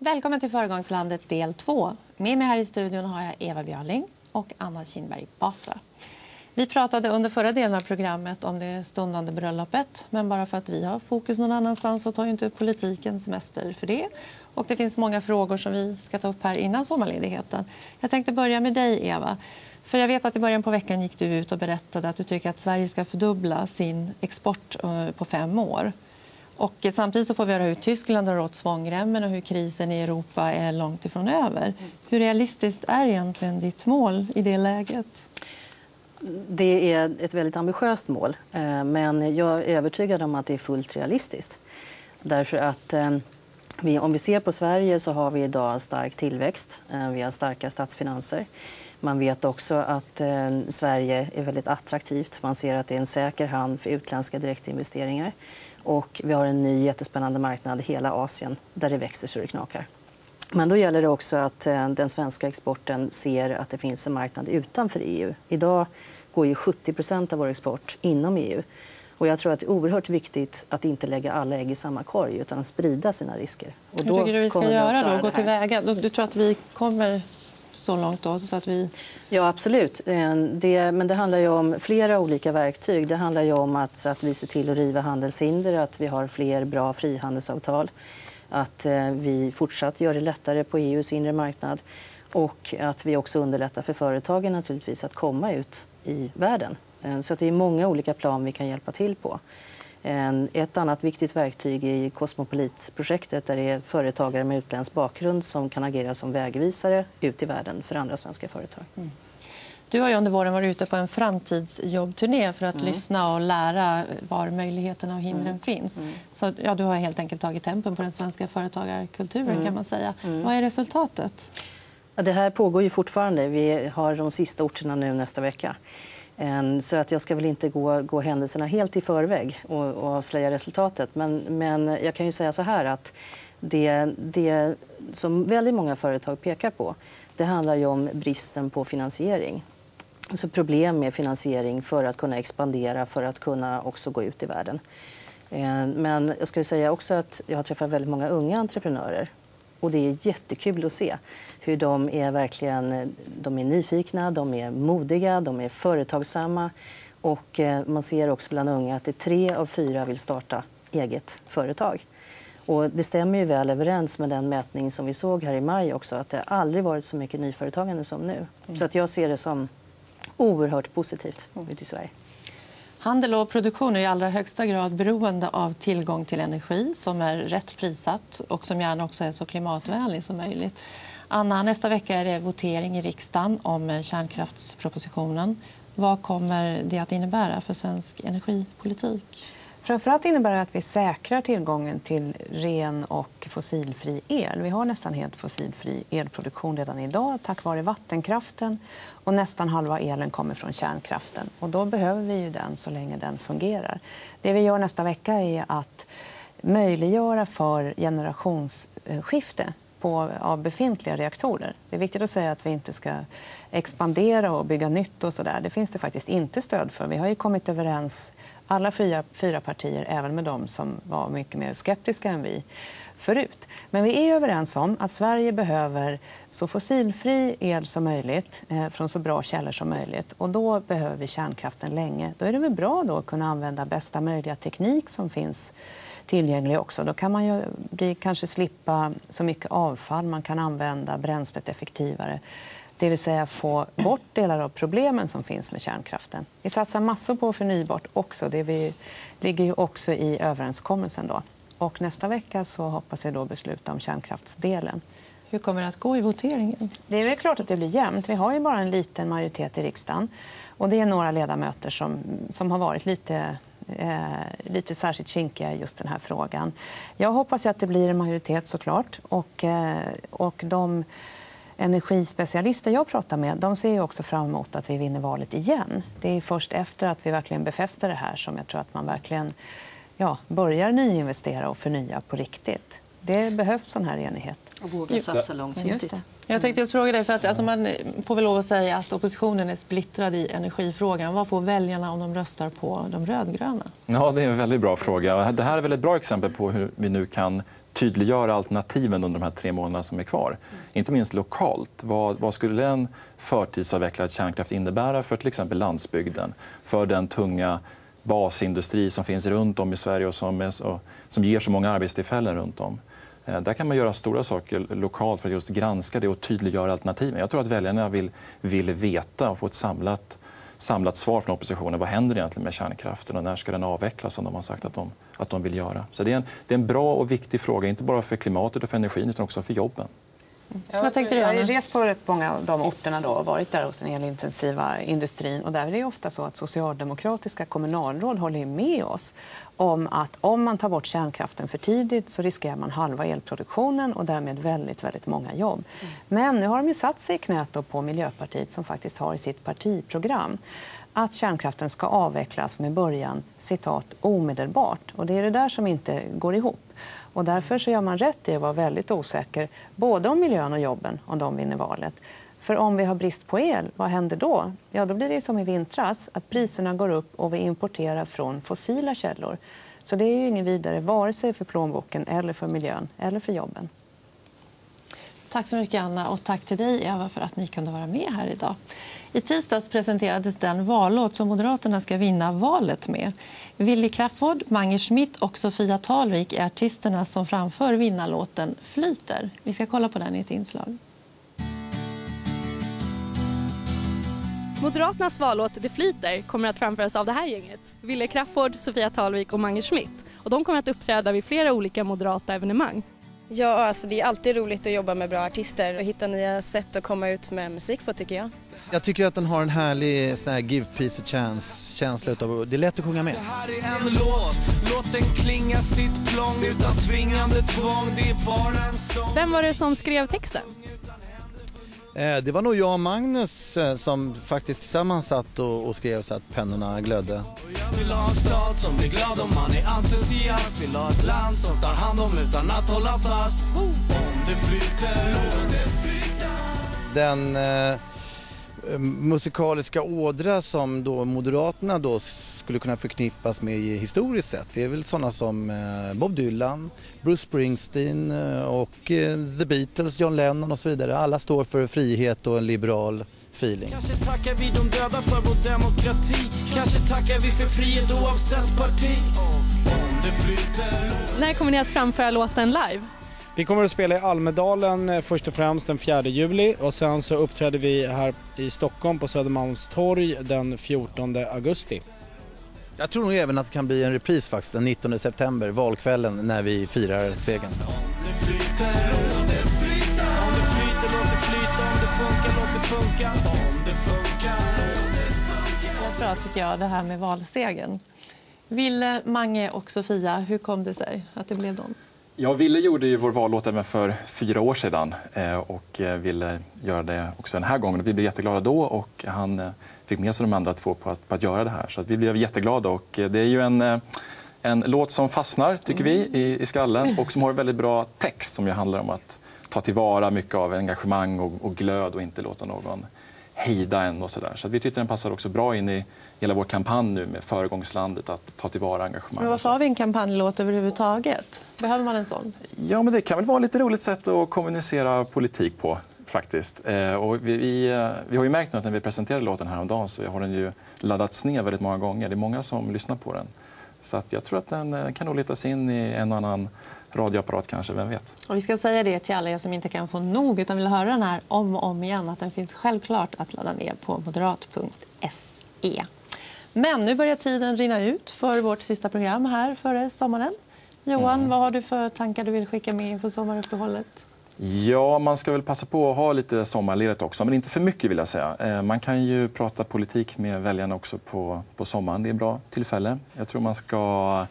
Välkommen till Föregångslandet del 2. Med mig här i studion har jag Eva Björling och Anna Kinberg Batra. Vi pratade under förra delen av programmet om det stundande bröllopet. Men bara för att vi har fokus någon annanstans så tar ju inte politiken semester för det. Och det finns många frågor som vi ska ta upp här innan sommarledigheten. Jag tänkte börja med dig, Eva. För jag vet att I början på veckan gick du ut och berättade att du tycker att Sverige ska fördubbla sin export eh, på fem år. Och samtidigt så får vi höra hur Tyskland drar åt svångremmen och hur krisen i Europa är långt ifrån över. Hur realistiskt är egentligen ditt mål i det läget? Det är ett väldigt ambitiöst mål, eh, men jag är övertygad om att det är fullt realistiskt. Därför att eh, om vi ser på Sverige så har vi idag stark tillväxt. Eh, vi har starka statsfinanser. Man vet också att Sverige är väldigt attraktivt. Man ser att det är en säker hand för utländska direktinvesteringar. Och vi har en ny jättespännande marknad, hela Asien, där det växer så det knakar. Men då gäller det också att eh, den svenska exporten ser att det finns en marknad utanför EU. Idag går ju 70% av vår export inom EU. Och jag tror att det är oerhört viktigt att inte lägga alla ägg i samma korg utan att sprida sina risker. Och Hur tycker du vi ska göra då? Gå tillväga? Du tror att vi kommer så långt då? Så att vi... Ja, absolut. Eh, det, men det handlar ju om flera olika verktyg. Det handlar ju om att, att vi ser till att riva handelshinder, att vi har fler bra frihandelsavtal att eh, vi fortsatt gör det lättare på EUs inre marknad och att vi också underlättar för företagen naturligtvis att komma ut i världen. Eh, så att det är många olika plan vi kan hjälpa till på. Ett annat viktigt verktyg är Cosmopolit-projektet där det är företagare med utländsk bakgrund som kan agera som vägvisare ut i världen för andra svenska företag. Mm. Du har under våren varit ute på en framtidsjobbturné för att mm. lyssna och lära var möjligheterna och hindren mm. finns. Mm. Så, ja, du har helt enkelt tagit tempen på den svenska företagarkulturen. kan mm. man säga. Mm. Vad är resultatet? Ja, det här pågår ju fortfarande. Vi har de sista orterna nu nästa vecka. Ehm, så att jag ska väl inte gå, gå händelserna helt i förväg och, och avslöja resultatet. Men, men jag kan ju säga så här att det, det som väldigt många företag pekar på det handlar ju om bristen på finansiering. Alltså problem med finansiering för att kunna expandera, för att kunna också gå ut i världen. Ehm, men jag ska säga också att jag har träffat väldigt många unga entreprenörer. Och det är jättekul att se hur de är verkligen de är nyfikna, de är modiga, de är företagsamma. Och eh, man ser också bland unga att det tre av fyra vill starta eget företag. Och det stämmer ju väl överens med den mätning som vi såg här i maj också, att det aldrig varit så mycket nyföretagande som nu. Mm. Så att jag ser det som oerhört positivt mm. ute i Sverige. Handel och produktion är i allra högsta grad beroende av tillgång till energi som är rätt prissatt och som gärna också är så klimatvänlig som möjligt. Anna, nästa vecka är det votering i riksdagen om eh, kärnkraftspropositionen. Vad kommer det att innebära för svensk energipolitik? Framförallt innebär det att vi säkrar tillgången till ren och fossilfri el. Vi har nästan helt fossilfri elproduktion redan idag tack vare vattenkraften. Och nästan halva elen kommer från kärnkraften. Och då behöver vi ju den så länge den fungerar. Det vi gör nästa vecka är att möjliggöra för generationsskifte på, av befintliga reaktorer. Det är viktigt att säga att vi inte ska expandera och bygga nytt. och så där. Det finns det faktiskt inte stöd för. Vi har ju kommit överens alla fyra, fyra partier, även med de som var mycket mer skeptiska än vi förut. Men vi är överens om att Sverige behöver så fossilfri el som möjligt eh, från så bra källor som möjligt. Och Då behöver vi kärnkraften länge. Då är det väl bra då att kunna använda bästa möjliga teknik som finns tillgänglig också. Då kan man ju bli, kanske slippa så mycket avfall. Man kan använda bränslet effektivare. Det vill säga få bort delar av problemen som finns med kärnkraften. Vi satsar massor på förnybart också. Det vi, ligger ju också i överenskommelsen. Då. Och nästa vecka så hoppas jag då besluta om kärnkraftsdelen. Hur kommer det att gå i voteringen? Det är klart att det blir jämnt. Vi har ju bara en liten majoritet i riksdagen. Och det är några ledamöter som, som har varit lite eh, lite särskilt kinkiga i just den här frågan. Jag hoppas att det blir en majoritet såklart. Och, eh, och de energispecialister jag pratar med de ser också fram emot att vi vinner valet igen. Det är först efter att vi verkligen befäster det här som jag tror att man verkligen ja, börjar nyinvestera och förnya på riktigt. Det behövs sån här enighet. Och våga satsa långsiktigt. Jag tänkte just fråga dig, för att alltså man får väl lov att säga att oppositionen är splittrad i energifrågan. Vad får väljarna om de röstar på de rödgröna? Ja, det är en väldigt bra fråga. Det här är väl ett bra exempel på hur vi nu kan tydliggöra alternativen under de här tre månaderna som är kvar. Mm. Inte minst lokalt. Vad, vad, skulle en förtidsavvecklad kärnkraft innebära för till exempel landsbygden? För den tunga basindustri som finns runt om i Sverige och som, är, och, som ger så många arbetstillfällen runt om. Eh, där kan man göra stora saker lokalt för att just granska det och tydliggöra alternativen. Jag tror att väljarna vill, vill veta och få ett samlat, samlat svar från oppositionen. Vad händer egentligen med kärnkraften och när ska den avvecklas som de har sagt att de, att de vill göra? Så det är, en, det är en bra och viktig fråga, inte bara för klimatet och för energin utan också för jobben. Jag, Vad tänkte du, jag har rest på rätt många av de orterna då och varit där hos den elintensiva industrin. Och där är det ofta så att socialdemokratiska kommunalråd håller med oss om att om man tar bort kärnkraften för tidigt så riskerar man halva elproduktionen och därmed väldigt, väldigt många jobb. Mm. Men nu har de ju satt sig i knät på Miljöpartiet som faktiskt har i sitt partiprogram att kärnkraften ska avvecklas med början citat, omedelbart. Och det är det där som inte går ihop. Och därför så gör man rätt i att vara väldigt osäker både om miljön och jobben om de vinner valet. För om vi har brist på el, vad händer då? Ja, då blir det som i vintras, att priserna går upp och vi importerar från fossila källor. Så det är ju ingen vidare, vare sig för plånboken, eller för miljön eller för jobben. Tack så mycket, Anna. Och tack till dig, Eva, för att ni kunde vara med här idag. I tisdags presenterades den vallåt som Moderaterna ska vinna valet med. Willy Crafoord, Mange Schmidt och Sofia Talvik är artisterna som framför vinnarlåten Flyter. Vi ska kolla på den i ett inslag. Moderaternas vallåt Det flyter kommer att framföras av det här gänget. Wille Crafoord, Sofia Talvik och Mange Schmidt. Och de kommer att uppträda vid flera olika moderata evenemang. Ja, alltså det är alltid roligt att jobba med bra artister och hitta nya sätt att komma ut med musik på tycker jag. Jag tycker att den har en härlig så här, give peace a chance-känsla utav det är lätt att sjunga med. Det här är en låt, låt den klinga sitt plång utan tvingande tvång, det är bara en sång. Vem var det som skrev texten? Eh, det var nog jag och Magnus eh, som faktiskt tillsammans satt och, skrev så att pennorna glödde. Jag vill ha en stad som blir glad om man är entusiast. Vill ha ett land som tar hand om utan att hålla fast. Om det flyter, Den eh, musikaliska ådra som då Moderaterna då skulle kunna förknippas med historiskt sett. Det är väl sådana som eh, Bob Dylan, Bruce Springsteen eh, och eh, The Beatles, John Lennon och så vidare. Alla står för frihet och en liberal feeling. Kanske tackar vi de döda för vår demokrati. Kanske tackar vi för frihet oavsett parti. När kommer ni att framföra låten live? Vi kommer att spela i Almedalen först och främst den 4 juli och sen så uppträder vi här i Stockholm på Södermalmstorg den 14 augusti. Jag tror nog även att det kan bli en repris faktiskt den 19 september, valkvällen, när vi firar segern. Bra tycker jag, det här med valsegen. Ville, Mange och Sofia, hur kom det sig att det blev dem? Ja, Ville gjorde ju vår vallåt även för fyra år sedan eh, och eh, ville göra det också den här gången. Vi blev jätteglada då och han eh, fick med sig de andra två på att, på att göra det här. Så vi blev jätteglada och det är ju en, en låt som fastnar, tycker vi, i, i skallen och som har en väldigt bra text som ju handlar om att ta tillvara mycket av engagemang och, och glöd och inte låta någon hejda en och sådär. Så vi tyckte den passar också bra in i hela vår kampanj nu med föregångslandet att ta tillvara engagemang. Men varför har vi en kampanjlåt överhuvudtaget? Behöver man en sån? Ja, men det kan väl vara ett lite roligt sätt att kommunicera politik på faktiskt. Eh, och vi, vi, eh, vi, har ju märkt att när vi presenterade låten häromdagen så har den ju laddats ner väldigt många gånger. Det är många som lyssnar på den. Så att jag tror att den eh, kan nog letas in i en och annan radioapparat kanske, vem vet. Och vi ska säga det till alla er som inte kan få nog utan vill höra den här om och om igen att den finns självklart att ladda ner på moderat.se. Men nu börjar tiden rinna ut för vårt sista program här före sommaren. Johan, mm. vad har du för tankar du vill skicka med inför sommaruppehållet? Ja, man ska väl passa på att ha lite sommarledigt också, men inte för mycket vill jag säga. Eh, man kan ju prata politik med väljarna också på, på sommaren. Det är ett bra tillfälle. Jag tror man ska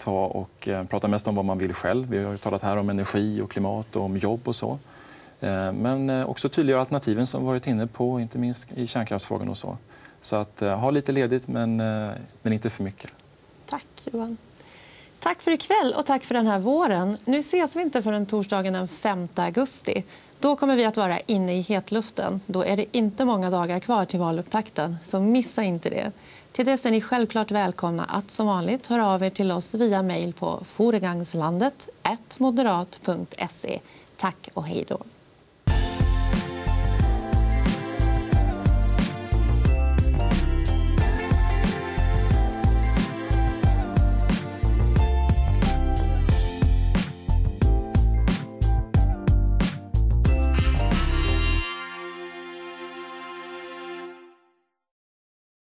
ta och eh, prata mest om vad man vill själv. Vi har ju talat här om energi och klimat och om jobb och så. Eh, men eh, också tydliggöra alternativen som vi varit inne på, inte minst i kärnkraftsfrågan och så. Så att ha lite ledigt, men, men inte för mycket. Tack, Johan. Tack för ikväll och tack för den här våren. Nu ses vi inte förrän torsdagen den 5 augusti. Då kommer vi att vara inne i hetluften. Då är det inte många dagar kvar till valupptakten, så missa inte det. Till dess är ni självklart välkomna att som vanligt höra av er till oss via mejl på foregangslandet moderat.se. Tack och hej då.